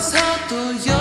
さとよ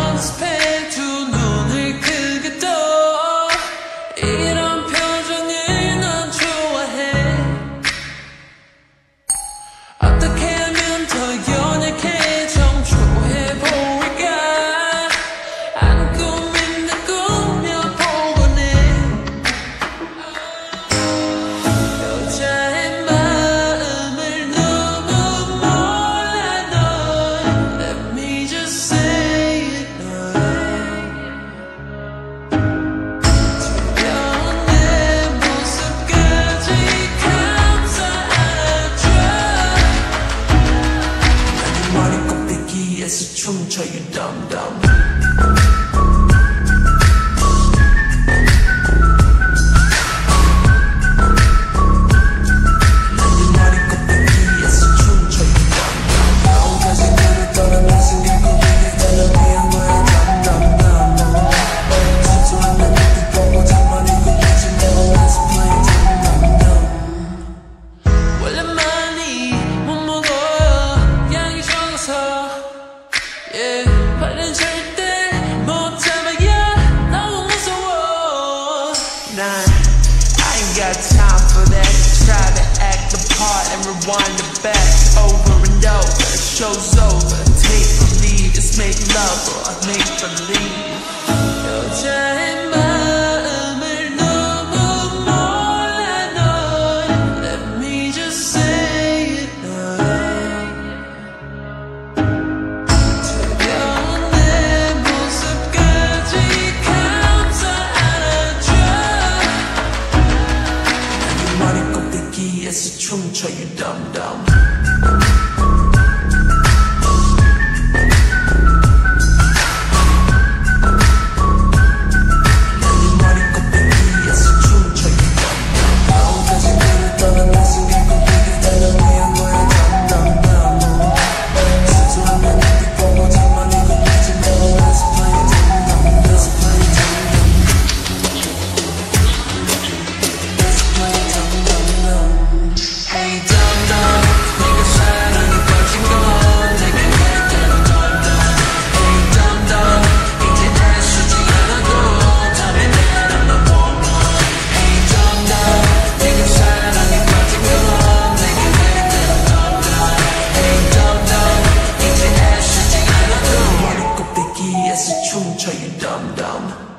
so you dumb dumb. got time for that. Try to act the part and rewind the back over and over. Show's over, take the lead. It's make love or make believe. It's true, cho you dumb dumb. you dumb dumb.